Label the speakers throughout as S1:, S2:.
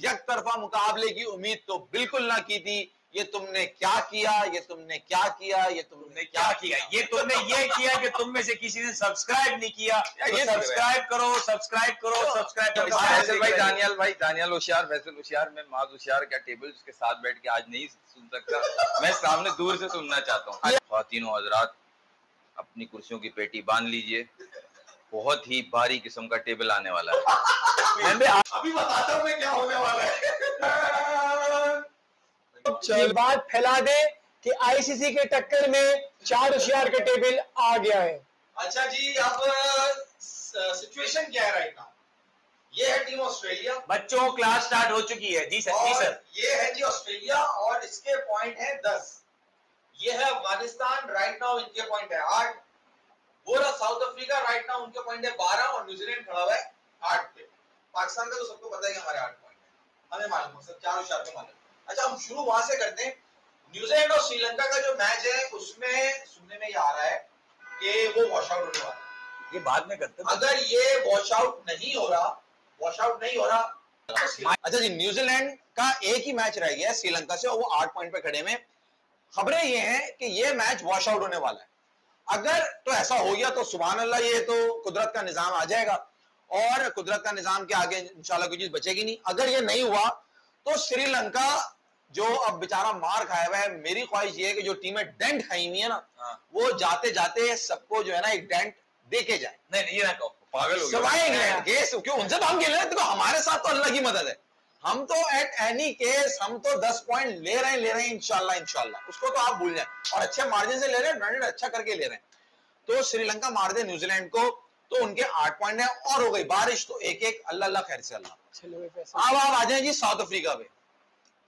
S1: एक तरफा मुकाबले की उम्मीद तो बिल्कुल ना की थी। ये तुमने क्या किया? ये तुमने क्या किया? ये तुमने
S2: क्या किया ये तुमने ये किया कि तुम में से किसी ने सब्सक्राइब नहीं किया। ये सब्सक्राइब करो सब्सक्राइब करो सब्सक्राइब करो।
S3: वैसे भाई दानियाल भाई दानियाल होशियार वैसे होशियार मैं माज होशियार का टेबल उसके साथ बैठ के आज नहीं सुन सकता। मैं सामने दूर से सुनना चाहता हूँ। खातिनों हजरात अपनी कुर्सियों की पेटी बाँध लीजिए। बहुत ही भारी किस्म का टेबल आने वाला है।
S2: मैं अभी बताता हूँ मैं क्या होने वाला है।
S4: ये बात फैला दे कि आईसीसी के टक्कर में चार होशियार का टेबल आ गया है।
S2: अच्छा जी अब सिचुएशन क्या है राइट नाउ ये है टीम ऑस्ट्रेलिया
S1: बच्चों क्लास स्टार्ट हो चुकी है। जी सर जी सर।
S2: ये है जी ऑस्ट्रेलिया और इसके पॉइंट है दस। ये है अफ़गानिस्तान राइट नाउ इनके पॉइंट है आठ। रहा साउथ अफ्रीका राइट नाउ उनके पॉइंट है बारह और न्यूजीलैंड खड़ा हुआ है आठ पे। पाकिस्तान का तो सबको पता है कि हमारे आठ पॉइंट है। हमें मालूम है सब चार को मालूम अच्छा हम शुरू वहाँ से करते हैं। न्यूजीलैंड और श्रीलंका का जो मैच है उसमें सुनने में ये आ रहा है कि वो वॉश आउट होने वाला है।
S1: ये बाद में करते हैं।
S2: अगर ये वॉश आउट नहीं हो रहा वॉश आउट नहीं हो रहा तो
S1: अच्छा जी न्यूजीलैंड का एक ही मैच रह गया श्रीलंका से और वो आठ पॉइंट पे खड़े में खबरें ये हैं कि ये मैच वॉश आउट होने वाला है। अगर तो ऐसा हो गया तो सुबह अल्लाह ये तो कुदरत का निज़ाम आ जाएगा। और कुदरत का निज़ाम के आगे इंशाल्लाह कोई चीज़ बचेगी नहीं। अगर ये नहीं हुआ तो श्रीलंका जो अब बेचारा मार खाया हुआ है मेरी ख्वाहिश ये है कि जो टीमें डेंट खाई हुई है ना
S3: हाँ।
S1: वो जाते जाते सबको जो है ना एक डेंट देके जाए।
S3: नहीं नहीं ये ना कहो पागल हो गया।
S1: सवाए इंग्लैंड केस क्यों उनसे तो हम खेल रहे हैं देखो हमारे साथ तो अल्लाह की मदद है। हम तो एट एनी केस हम तो 10 पॉइंट ले रहे हैं ले रहे हैं इंशाल्लाह इंशाल्लाह। उसको तो आप भूल जाए। और अच्छे मार्जिन से ले रहे हैं रन अच्छा करके ले रहे हैं। तो श्रीलंका मार दे न्यूजीलैंड को तो उनके आठ पॉइंट है और हो गई बारिश तो एक एक अल्लाह अल्लाह। खैर से अल्लाह अब आप आ जाए जी साउथ अफ्रीका पे।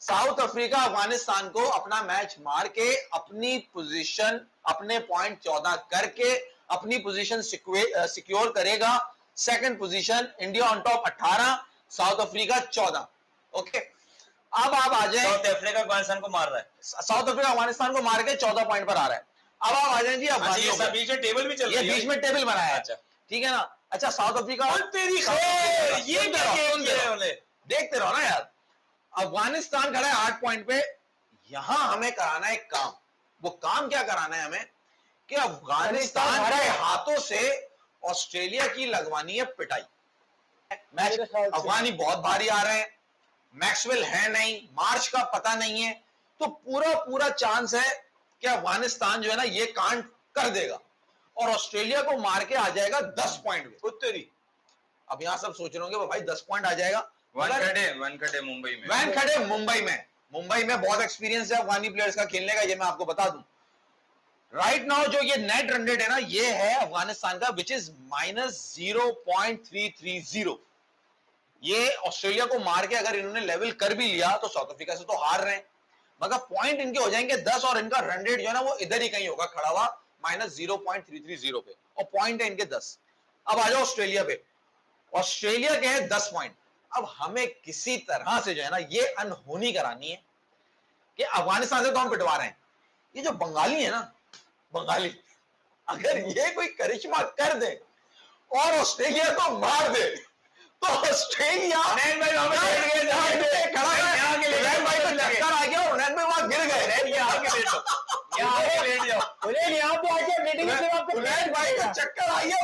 S1: साउथ अफ्रीका अफ़गानिस्तान को अपना मैच मार के अपनी पोजीशन अपने पॉइंट चौदह करके अपनी पोजीशन सिक्योर करेगा। Second position India on top 18 South Africa 14 okay अब आप आ जाए।
S3: साउथ अफ्रीका अफ़गानिस्तान को मार रहा है।
S1: साउथ अफ्रीका अफ़गानिस्तान को मार के 14 पॉइंट पर आ रहा है। अब आप आ जाए जी
S3: अच्छा, सब
S1: पे।
S3: बीच में टेबल भी चल
S1: ये
S3: रही है।
S1: बीच में टेबल बनाया
S3: अच्छा।
S1: ठीक है ना? अच्छा साउथ अफ्रीका
S3: तेरी खैर, ये है?
S1: देखते रहो ना यार। अफ़गानिस्तान खड़ा है आठ पॉइंट पे। यहाँ हमें कराना है काम। वो काम क्या कराना है हमें? कि अफ़गानिस्तान
S4: हमारा
S1: हाथों से ऑस्ट्रेलिया की लगवानी है पिटाई। मैच अफगानी बहुत भारी आ रहे हैं। मैक्सवेल है नहीं मार्च का पता नहीं है तो पूरा पूरा चांस है कि अफ़गानिस्तान जो है ना ये कांड कर देगा। और ऑस्ट्रेलिया को मार के आ जाएगा दस पॉइंट में। उत्तरी। अब यहाँ सब सोच रहे होंगे भाई दस पॉइंट आ जाएगा।
S3: खड़े मुंबई में।
S1: वैन खड़े मुंबई में। मुंबई में बहुत एक्सपीरियंस है अफगानी प्लेयर्स का खेलने का ये मैं आपको बता दूँ। राइट right नाउ जो ये नेट रन रेट है ना ये है अफ़गानिस्तान का which is minus zero point three three zero ये ऑस्ट्रेलिया को मार के अगर इन्होंने लेवल कर भी लिया तो साउथ अफ्रीका से तो हार रहे हैं। मगर पॉइंट इनके हो जाएँगे दस और इनका रन रेट जो है ना वो इधर ही कहीं होगा, खड़ा हुआ minus zero point three three zero पे। और पॉइंट है इनके दस। अब आ जाओ ऑस्ट्रेलिया पे। ऑस्ट्रेलिया के हैं दस पॉइंट अब हमें किसी तरह से जो है ना ये अनहोनी करानी है कि अफ़गानिस्तान से तो हम पिटवा रहे हैं। ये जो बंगाली है ना, बंगाली, अगर ये कोई करिश्मा कर दे और ऑस्ट्रेलिया को मार दे तो ऑस्ट्रेलिया
S3: भाई
S1: खड़ा भाई को चक्कर आ गया और भाई वहाँ गिर गए।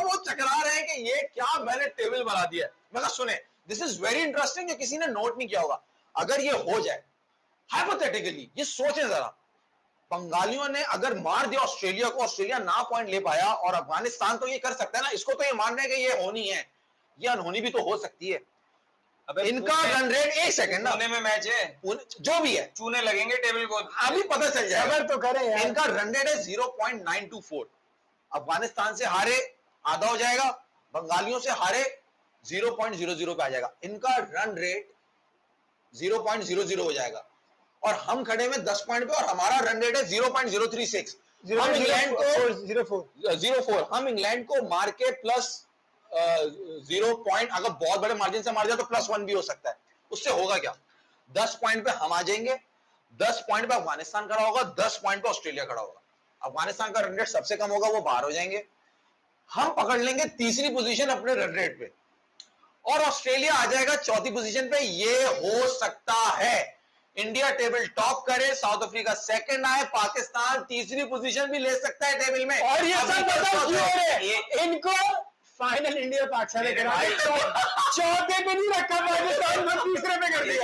S1: वो चकरा रहे हैं कि ये क्या मैंने टेबल बना दिया है। मैं सुने दिस इज़ वेरी इंटरेस्टिंग किसी ने नोट नहीं किया होगा। अगर ये हो जाए हाइपोथेटिकली ये सोचें जरा। बंगालियों ने अगर मार दिया ऑस्ट्रेलिया को ऑस्ट्रेलिया ना पॉइंट ले पाया और अफ़गानिस्तान तो ये कर सकता है ना इसको तो ये मान रहे हैं कि ये होनी है। ये अनहोनी भी तो हो सकती है।
S3: अबे
S1: इनका रन रेट एक सेकंड ना।
S3: में मैच है।
S1: जो भी है।
S3: चूने लगेंगे टेबल को।
S1: अभी पता चल जाएगा।
S4: खबर तो करे यार।
S1: इनका रन रेट है zero point nine two four Afghanistan से हारे आधा हो जाएगा। बंगालियों से हारे ज़ीरो पॉइंट ज़ीरो ज़ीरो पे आ जाएगा। इनका run rate zero point zero zero हो जाएगा। और हम खड़े में दस पॉइंट पे और हमारा रन रेट है zero point zero three six हम इंग्लैंड को
S4: ज़ीरो फोर
S1: ज़ीरो फोर हम इंग्लैंड को मार के प्लस ज़ीरो पॉइंट अगर बहुत बड़े मार्जिन से मार जाए तो प्लस वन भी हो सकता है। उससे होगा क्या? दस पॉइंट पे हम आ जाएँगे दस पॉइंट पे अफ़गानिस्तान खड़ा होगा दस पॉइंट पे ऑस्ट्रेलिया खड़ा होगा। अफ़गानिस्तान का रन रेट सबसे कम होगा वो बाहर हो जाएँगे। हम पकड़ लेंगे तीसरी पोजीशन अपने रन रेट पे। और ऑस्ट्रेलिया आ जाएगा चौथी पोजीशन पे ये हो सकता है। इंडिया टेबल टॉप करे साउथ अफ्रीका सेकंड आए पाकिस्तान तीसरी पोजीशन भी ले सकता है टेबल में।
S4: और ये सब बताओ क्यों हो। रहे इनको फाइनल इंडिया पाकिस्तान चौथे पे नहीं रखा पाकिस्तान को तीसरे पे कर दिया।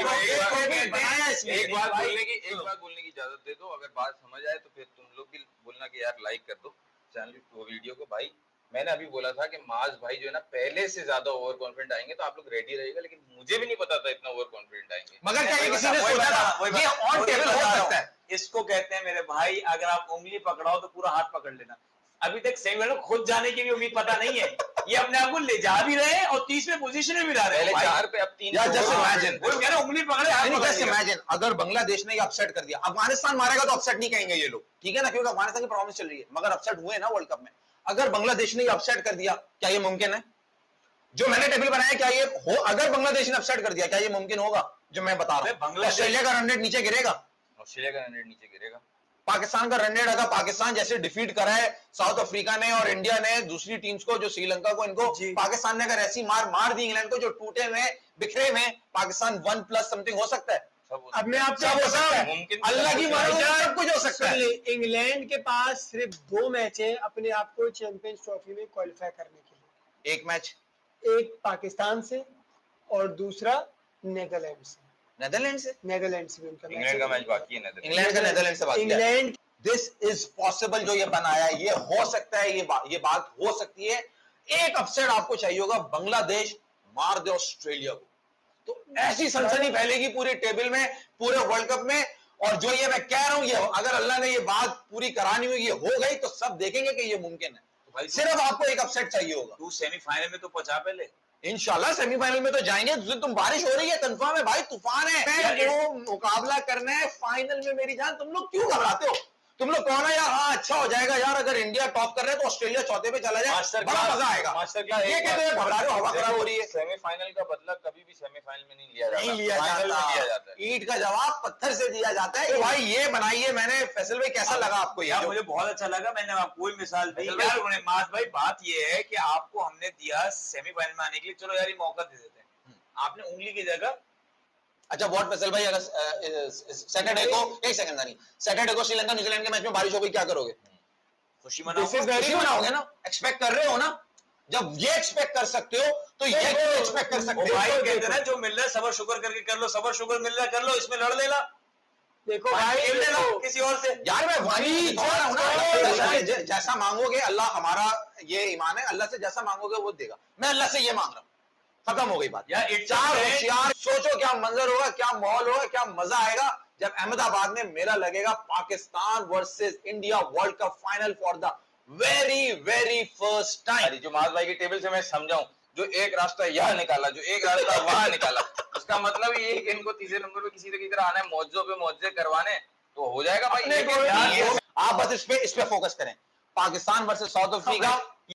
S3: एक बात- बोलने की एक बात बोलने की इजाज़त दे दो। अगर बात समझ आए तो फिर तुम लोग भी बोलना कि यार लाइक कर दो चैनल वो वीडियो को। भाई मैंने अभी बोला था कि माज भाई जो है ना पहले से ज़्यादा ओवर कॉन्फिडेंट आएँगे तो आप लोग रेडी रहेगा लेकिन मुझे भी नहीं पता था इतना ओवर कॉन्फिडेंट आएँगे।
S1: मगर क्या किसी ने सोचा था? ये ऑन टेबल हो सकता है।
S5: इसको कहते हैं मेरे भाई अगर आप उंगली पकड़ाओ तो पूरा हाथ पकड़ लेना। अभी तक सेमीफाइनल में खुद जाने की भी उम्मीद पता नहीं है। ये अपने आप को ले जा भी रहे हैं और तीसरे पोजीशन में भी ला रहे हैं।
S3: चार पे अब तीन
S1: यार,
S3: पे।
S1: जैसे
S3: हो। गए।
S1: imagine-
S5: वो कह रहे उंगली पकड़े
S1: जस्ट इमेजिन अगर बांग्लादेश ने अपसेट कर दिया अफ़गानिस्तान मारेगा तो अपसेट नहीं कहेंगे ये लोग। ठीक है ना? क्योंकि अफ़गानिस्तान की प्रॉब्लम चल रही है। मगर अपसेट हुए ना वर्ल्ड कप में। अगर बांग्लादेश ने अपसेट कर दिया क्या ये मुमकिन है? जो मैंने टेबल बनाया क्या ये हो अगर बांग्लादेश ने अपसेट कर दिया क्या ये मुमकिन होगा? जो मैं बता रहा हूँ। ऑस्ट्रेलिया का रन रेट नीचे गिरेगा।
S3: ऑस्ट्रेलिया का रन रेट नीचे गिरेगा।
S1: पाकिस्तान का रन रेट अगर पाकिस्तान जैसे डिफीट करा है साउथ अफ्रीका ने और इंडिया ने दूसरी टीम्स को जो श्रीलंका को इनको पाकिस्तान ने अगर ऐसी मार मार दी इंग्लैंड को जो टूटे हुए बिखरे हुए पाकिस्तान वन प्लस समथिंग हो सकता है।
S4: अब मैं आपसे
S1: सब हो सकता है अल्लाह की सब कुछ हो सकता है।
S4: इंग्लैंड के पास सिर्फ़ दो मैच है अपने आप को चैंपियंस ट्रॉफी में क्वालिफाई करने के लिए।
S1: एक मैच।
S4: एक पाकिस्तान से और दूसरा नेदरलैंड से।
S1: नेदरलैंड से
S4: नेदरलैंड से भी उनका
S3: इंग्लैंड का मैच बाकी है नेदरलैंड
S1: इंग्लैंड का नेदरलैंड से बात किया
S4: इंग्लैंड
S1: दिस इज़ पॉसिबल जो ये बनाया ये हो सकता है ये बात ये बात हो सकती है। एक अपसेट आपको चाहिए होगा बांग्लादेश मार दे ऑस्ट्रेलिया को। तो ऐसी सनसनी फैलेगी पूरी टेबल में पूरे वर्ल्ड कप में। और जो ये मैं कह रहा हूँ ये अगर अल्लाह ने ये बात पूरी करानी हुई ये हो गई तो सब देखेंगे कि ये मुमकिन है।
S5: तो भाई
S1: सिर्फ़ आपको एक अपसेट चाहिए होगा।
S5: तू सेमीफाइनल में तो पहुँचा पहले।
S1: इंशाल्लाह सेमीफाइनल में तो जाएँगे। जिस दिन तुम बारिश हो रही है कंफर्म है भाई तूफ़ान है। वो मुकाबला करना है फाइनल में मेरी जान तुम लोग क्यों घबराते हो? तुम लोग कहो ना यार हाँ अच्छा हो जाएगा यार अगर इंडिया टॉप कर रहे हैं तो ऑस्ट्रेलिया चौथे पे चला जाए
S5: मास्टर
S1: बड़ा मज़ा आएगा.
S3: मास्टर क्लास
S1: ये कहते हैं घबरा रहे हो हवा खराब हो रही है.
S3: सेमीफाइनल का बदला कभी भी सेमीफाइनल में नहीं लिया जाता।
S1: नहीं लिया जाता।
S3: है।
S1: ईट का जवाब पत्थर से दिया जाता है। तो भाई ये बनाइए मैंने फैसल भाई कैसा लगा आपको
S5: यार मुझे बहुत अच्छा लगा मैंने आपको मिसाल दी। यार मास भाई बात ये है कि आपको हमने दिया सेमीफाइनल में आने के लिए चलो यार ये मौका दे देते हैं। आपने उंगली की जगह
S1: अच्छा वॉट फैसल भाई अगर सैटरडे को एक सेकंड नहीं सैटरडे को श्रीलंका न्यूजीलैंड के मैच में बारिश हो गई क्या करोगे?
S5: खुशी
S1: मनाओगे ना? एक्सपेक्ट कर रहे हो ना? जब ये एक्सपेक्ट कर सकते हो तो ये क्यों एक्सपेक्ट कर सकते
S5: भाई
S1: हो
S5: कहते हैं जो मिल रहा है सबर शुक्र करके कर लो सबर शुक्र मिल रहा है कर लो इसमें लड़ लेना।
S4: देखो
S5: भाई
S4: भाई
S5: खेल लेना किसी और से।
S1: यार मैं वही
S4: भाई, भाई, भाई।
S1: जैसा मांगोगे अल्लाह हमारा ये ईमान है अल्लाह से जैसा मांगोगे वो देगा। मैं अल्लाह से ये मांग रहा हूँ। खत्म हो गई बात।
S5: यार
S1: चार होशियार सोचो क्या मंजर होगा क्या माहौल होगा क्या मज़ा आएगा जब अहमदाबाद में मेला लगेगा Pakistan versus India World Cup final for the very very first time
S3: जो माज भाई की टेबल से मैं समझाऊं जो एक रास्ता यहाँ निकाला जो एक रास्ता वहाँ निकाला उसका मतलब ये है कि इनको तीसरे नंबर पे किसी तरह आना है मौजों पे मौजे करवाने तो हो जाएगा भाई।
S1: आप बस इस पे इस पे फोकस करें। Pakistan versus south Africa